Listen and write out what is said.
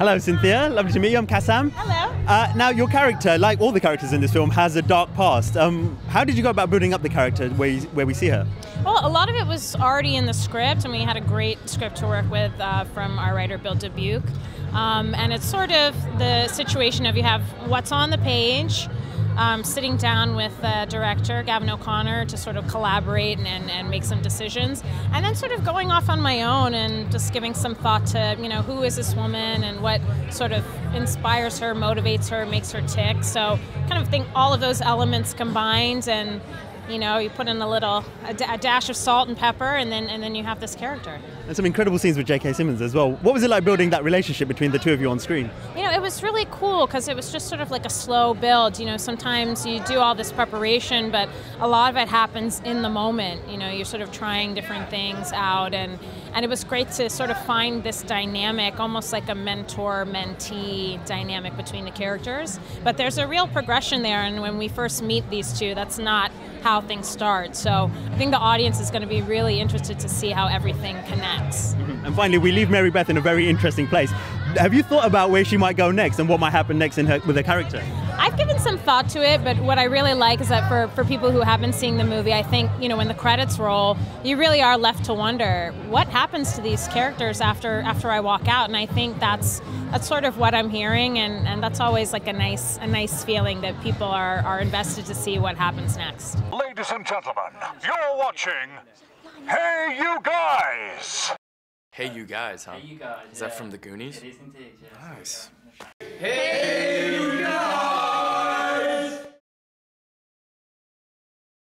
Hello, Cynthia. Lovely to meet you. I'm Cassam. Hello. Uh, now, your character, like all the characters in this film, has a dark past. Um, how did you go about building up the character where, you, where we see her? Well, a lot of it was already in the script, and we had a great script to work with uh, from our writer Bill Dubuque. Um, and it's sort of the situation of you have what's on the page, um, sitting down with the director, Gavin O'Connor, to sort of collaborate and, and, and, make some decisions. And then sort of going off on my own and just giving some thought to, you know, who is this woman and what sort of inspires her, motivates her, makes her tick. So kind of think all of those elements combined and you know, you put in a little a, d- a dash of salt and pepper, and then and then you have this character. And some incredible scenes with J.K. Simmons as well. What was it like building that relationship between the two of you on screen? You know, it was really cool because it was just sort of like a slow build. You know, sometimes you do all this preparation, but a lot of it happens in the moment. You know, you're sort of trying different things out, and and it was great to sort of find this dynamic, almost like a mentor-mentee dynamic between the characters. But there's a real progression there, and when we first meet these two, that's not how things start. So I think the audience is going to be really interested to see how everything connects. Mm-hmm. And finally, we leave Mary Beth in a very interesting place. Have you thought about where she might go next and what might happen next in her with her character? I've given some thought to it, but what I really like is that for, for people who haven't seen the movie, I think, you know, when the credits roll, you really are left to wonder what happens to these characters after after I walk out. And I think that's that's sort of what I'm hearing and, and that's always like a nice a nice feeling that people are, are invested to see what happens next. Ladies and gentlemen, you're watching Hey You Guys! Hey You Guys, huh? Hey You Guys. Is that from the Goonies? It is indeed, yes. Nice. Hey You Guys!